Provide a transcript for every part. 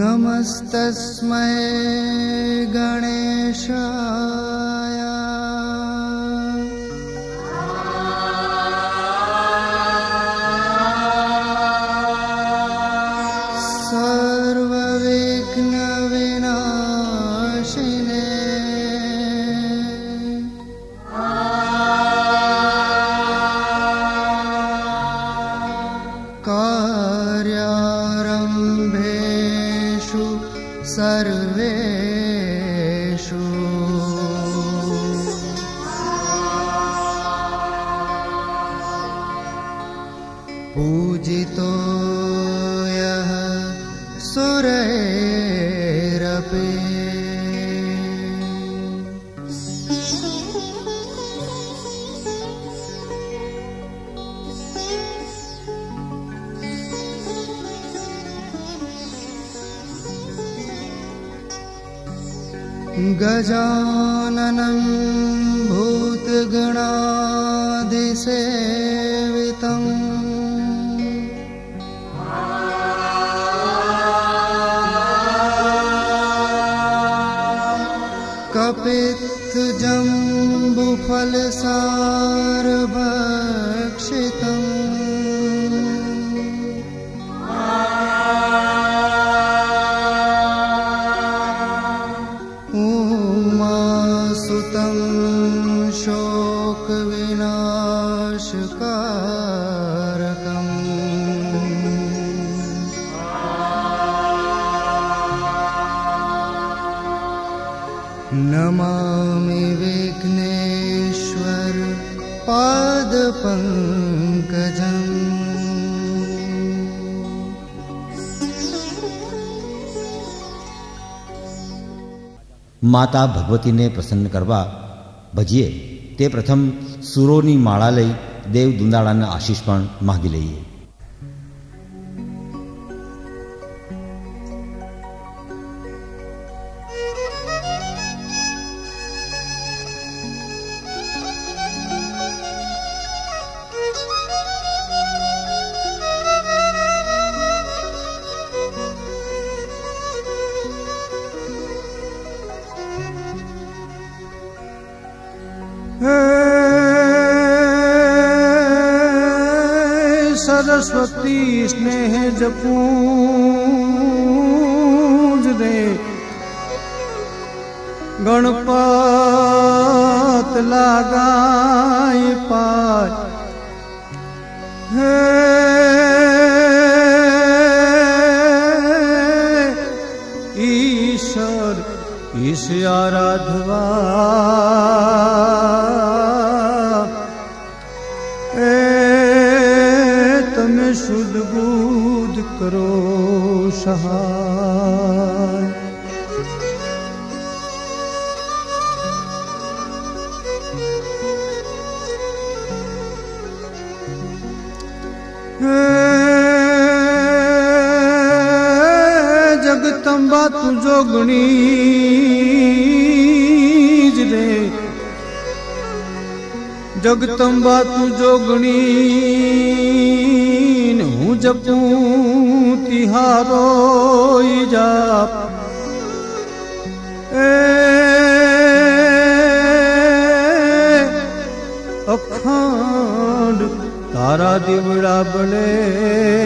नमस्तस्मै गणेशा सर्वे गजाननं भूतगणादिसेवितम्। कपित्जम्बुफलसारभक्षितम् पादपङ्कजम् માતા ભગવતીને પ્રસન્ન કરવા ભજીએ તે પ્રથમ સુરોની માળા લઈ દેવ દુંદાળાના આશીષ પણ માંગી લઈએ सरस्वती स्नेह जपूज रे। गणपत लगाय पाय। हे ईश्वर ईश आराधवा ਸਹਾਈ। ਜਗਤੰਬਾ ਤੂੰ ਜੋਗਣੀ ਜਰੇ ਜਗਤੰਬਾ ਤੂੰ ਜੋਗਣੀ ਨੂੰ ਜਪੂੰ। ਹਾਰੋਈ ਜਾਪ ਏ ਅਖੰਡ ਤਾਰਾ ਦਿਵੜਾ ਬਣੇ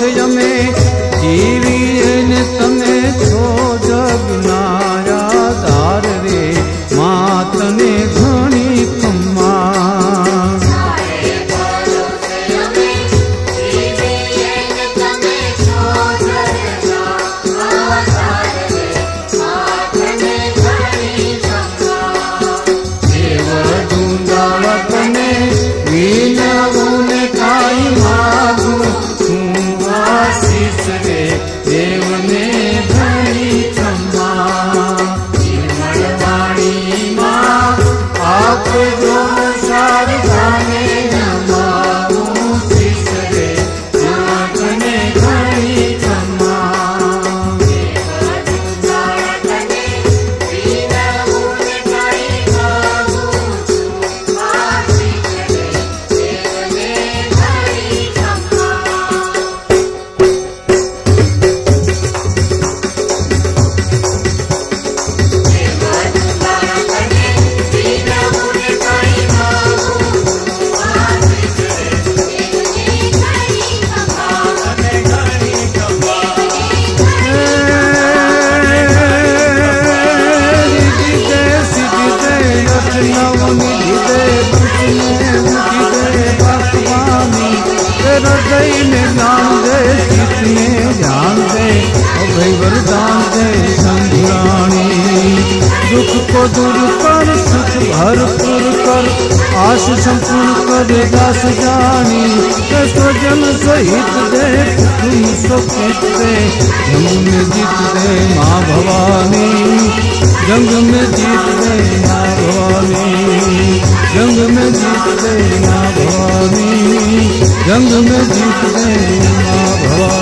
आश्रय में जीव सुखित दे जंग में जीत दे माँ भवानी जंग में जीत दे माँ भवानी जंग में जीत दे माँ भवानी जंग में जीत दे माँ भवानी